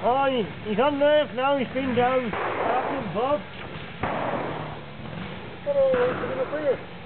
Oh, he's on there now, he's been down. What happened, Bob. What are we going on do for you?